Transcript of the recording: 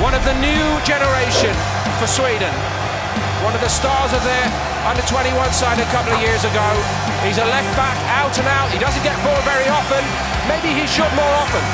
one of the new generation for Sweden. One of the stars of their under 21 side a couple of years ago. He's a left back, out and out. He doesn't get forward very often. Maybe he should more often.